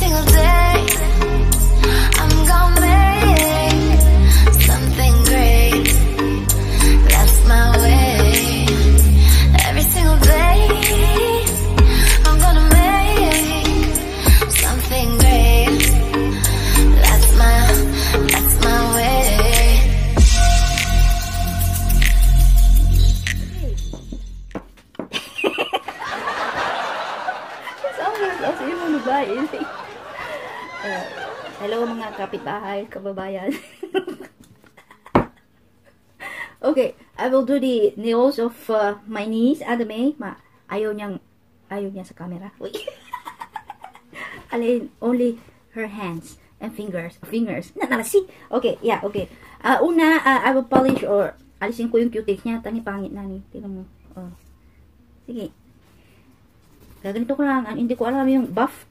single day, kapitbahay, kababayan. okay, I will do the nails of uh, my niece, Adame. Ma, ayaw niyang, ayaw niya sa camera. Uy. Alin, only her hands and fingers. Fingers. Na, nalasi. Okay, yeah, okay. Uh, una, uh, I will polish or alisin ko yung cuticles niya. Tangi pangit na ni. Tingnan mo. Oh. Sige. Gaganito ko lang. An- Hindi ko alam yung buff.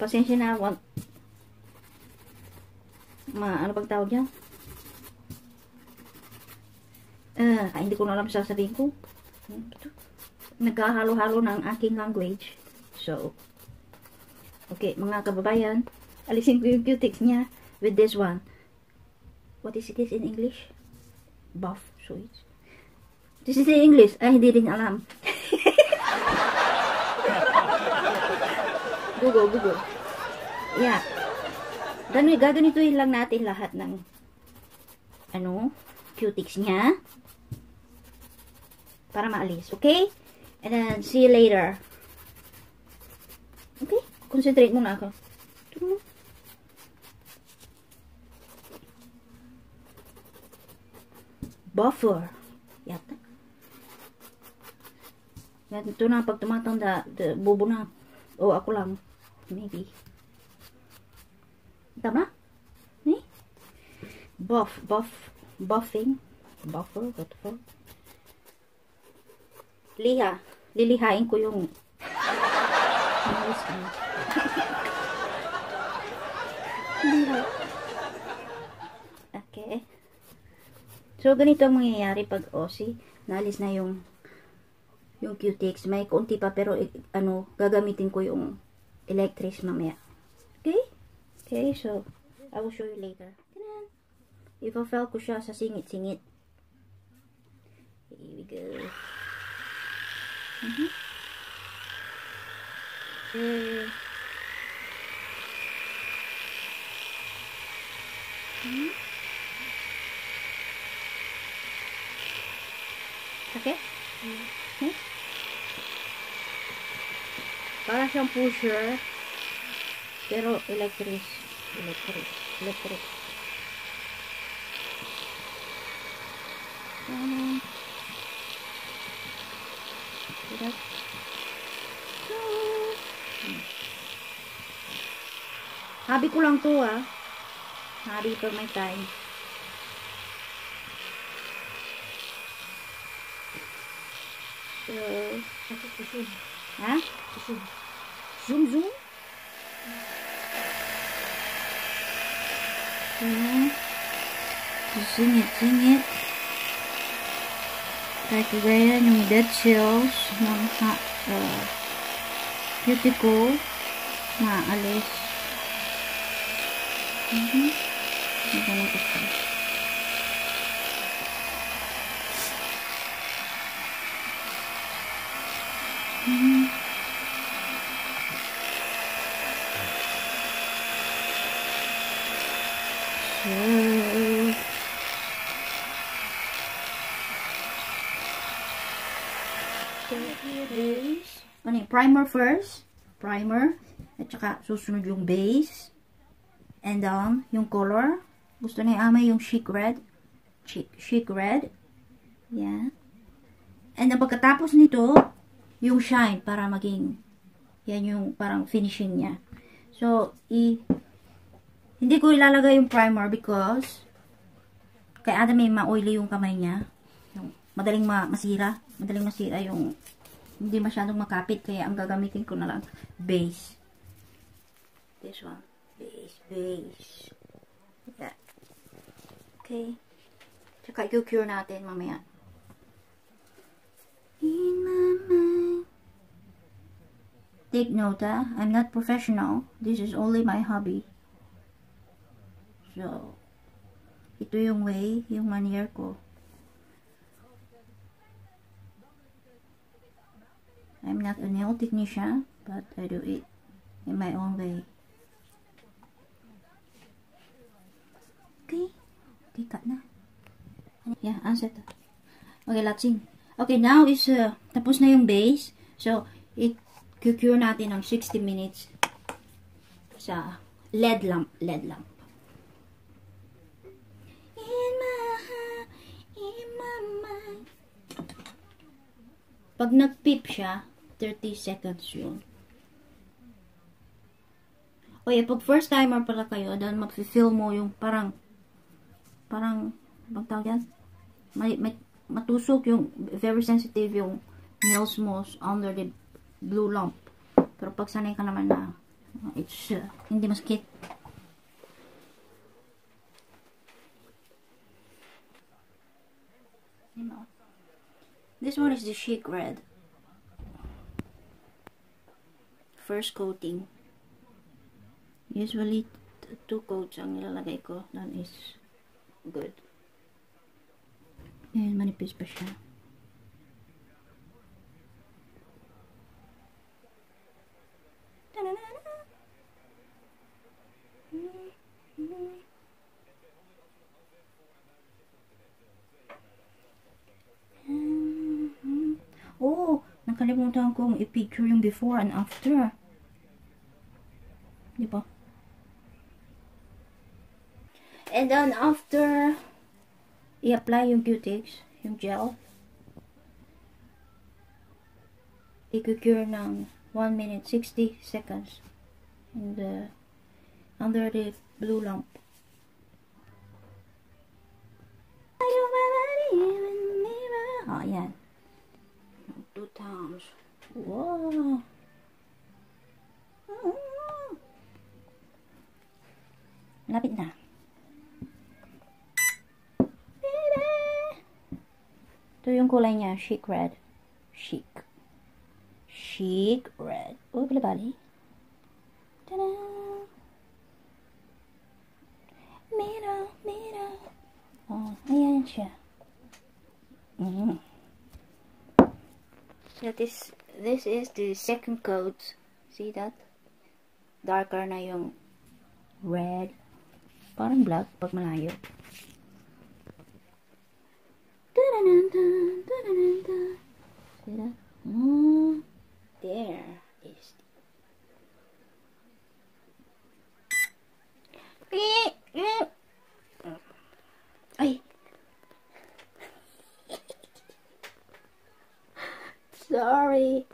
Pasensya na. Want, ma, ano pag tawag yan? Ah, hindi ko na alam sasabihin ko. Nagkahalo-halo ng aking language. So, okay, mga kababayan, alisin ko yung cuticles niya with this one. What is it in English? Buff. So, it's, this is in English. Ay, hindi rin alam. Google, Google. Yeah. Ganun, gaganituin lang natin lahat ng ano, cuticles niya. Para maalis. Okay? And then, see you later. Okay? Concentrate muna ako. Ito. Buffer. Yata. Ito na, pag tumatanda, bobo na. O, ako lang. Maybe. Tama? Eh? Buff, buff, buffing. Buffer, what the fuck? Liha. Lilihain ko yung. Liha. Okay. So, ganito ang mangyayari pag OC. Naalis na yung yung cutex. May konti pa pero eh, ano, gagamitin ko yung electrics mamaya. Okay? Okay, so I will show you later. Tanan. Ipa-file ko siya sa singit-singit. Here we go. Mhm. Okay. Mhm. Okay? Okay? Para siyang pusher. Pero electric. Electric. Tama. Diba? Hmm. Habi ko lang to ah. Habi for my time. So, ha? Zoom, zoom. Okay. Sing it, sing it. Try to gayan yung dead cells ng ha, uh, cuticle maalis. Mhm. Mm Ganun ko siya. Mhm. So, base. Ano yung primer first? Primer. At saka susunod yung base. And then, yung color. Gusto ni Ama yung chic red. Chic, chic red. Yan. And then, pagkatapos nito, yung shine para maging yan yung parang finishing niya. So, i hindi ko ilalagay yung primer because kay Adam may ma-oily yung kamay niya. Yung madaling ma masira. Madaling masira yung hindi masyadong makapit. Kaya ang gagamitin ko na lang base. This one. Base, base. Yeah. Okay. Tsaka i-cure natin mamaya. In my mind. take note, ah. I'm not professional. This is only my hobby. So, ito yung way, yung manner ko. I'm not a nail technician, but I do it in my own way. Okay. Cut na. Yeah, answer. Okay, latsing. Okay, now is, uh, tapos na yung base. So, i-cure natin ng 60 minutes sa LED lamp. LED lamp. Pag nag-pip siya, 30 seconds yun. O yeah, pag first timer pala kayo, then mag-feel mo yung parang, parang, bang tawag yan? May, may, matusok yung, very sensitive yung nails mo under the blue lump. Pero pag sanay ka naman na, it's, uh, hindi masakit. This one is the chic red. First coating. Usually, two coats ang nilalagay ko. That is good. Ayan, manipis pa siya. Ta-da-da-da. Oh, nakalimutan kong i-picture yung before and after. Di ba? And then after i-apply yung cutics, yung gel, i-cure ng 1 minute 60 seconds in the under the blue lump. Oh, yan. Two times. Wow. Lapit na. Ito yung kulay niya, chic red. Chic. Chic red. Oh, balabali. Ta-da! Mira, mira. Oh, ayan siya. Mm. That is, this is the second coat. See that? Darker na yung red. Parang black pag malayo. See that? Mm, there is. Ay! Sorry.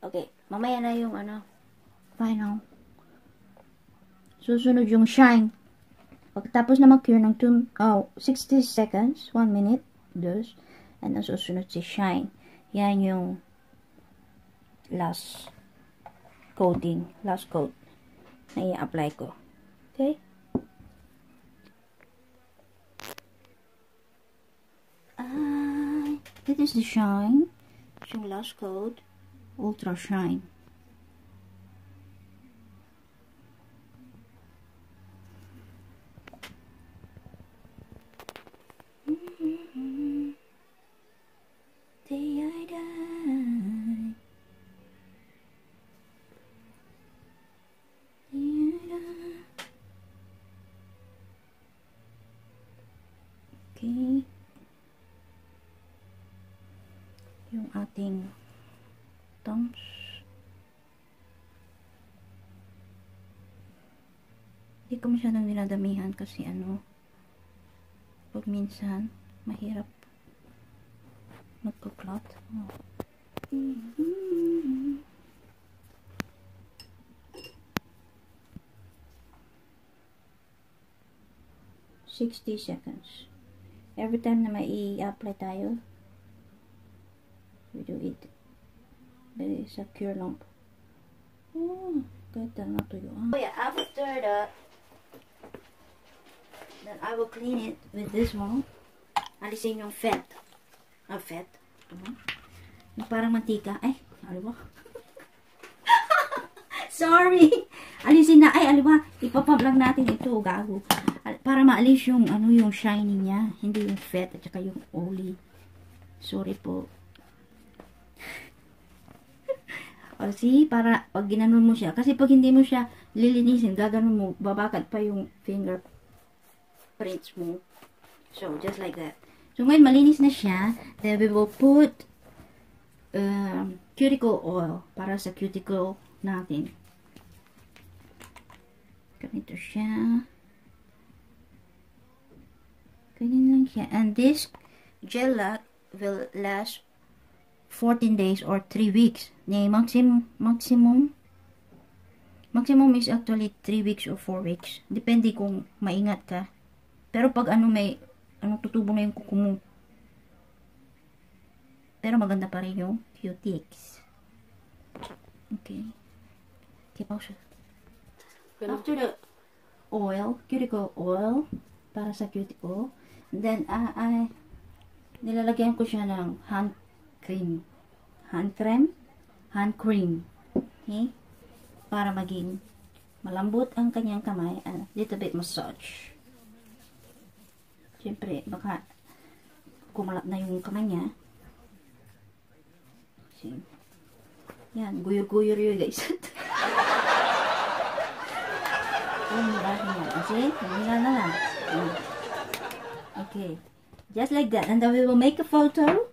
Okay, mamaya na yung ano. Susunod yung shine. Pagkatapos na mag-cure ng two, oh, 60 seconds, 1 minute, dos, and ang susunod si shine. Yan yung last coating, last coat na i-apply ko. Okay? Ah, this is the shine. Yung last coat, ultra shine. Okay. Yung ating thumbs. Hindi ko masyadong dinadamihan kasi ano, pag minsan, mahirap magkuklot. Oh. Mhm. Sixty seconds. Every time na may i-apply tayo, we do it. Very secure lump. Oh, ganda na tuyo. Oh yeah, after that, then I will clean it with this one. Alisin yung fat. Ah, fat. Mo. Yung parang mantika. Ay, ano ba? Sorry. Alisin na. Ay, aliwa. Ipapab lang natin ito. Gago. Para maalis yung, ano, yung shiny niya. Hindi yung fat at saka yung oily. Sorry po. O, see, para pag ginanon mo siya. Kasi pag hindi mo siya lilinisin, gaganon mo, babakad pa yung finger prints mo. So, just like that. So, ngayon, malinis na siya. Then, we will put um, cuticle oil para sa cuticle natin. Ganito siya. Ganyan lang siya. And this gel lock will last 14 days or 3 weeks. Ni maximum maximum maximum is actually 3 weeks or 4 weeks. Depende kung maingat ka. Pero pag ano may ano tutubo na yung kuko mo. Pero maganda pa rin yung cutics. Okay. Okay, pause. After the oil, cuticle oil, para sa cuticle, then, ah, ay, nilalagyan ko siya ng hand cream. Hand cream? Hand cream. Okay? Para maging malambot ang kanyang kamay and little bit massage. Siyempre, baka kumalat na yung kamay niya. See? Yan, guyur-guyur yun guys. Yung bahay niya. Kasi, hindi na lang. Okay. Just like that. And then we will make a photo.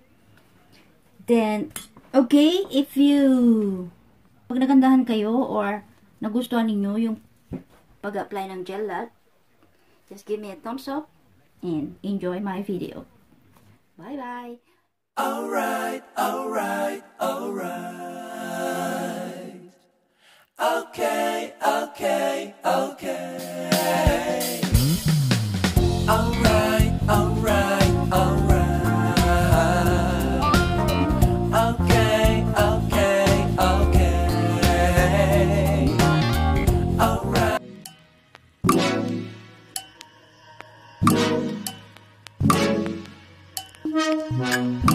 Then, okay, if you, pag nagandahan kayo or nagustuhan ninyo yung pag-apply ng gel lot, just give me a thumbs up and enjoy my video. Bye-bye! Alright, alright, alright. Okay, okay, okay. Alright, alright, alright. Okay, okay, okay. Alright.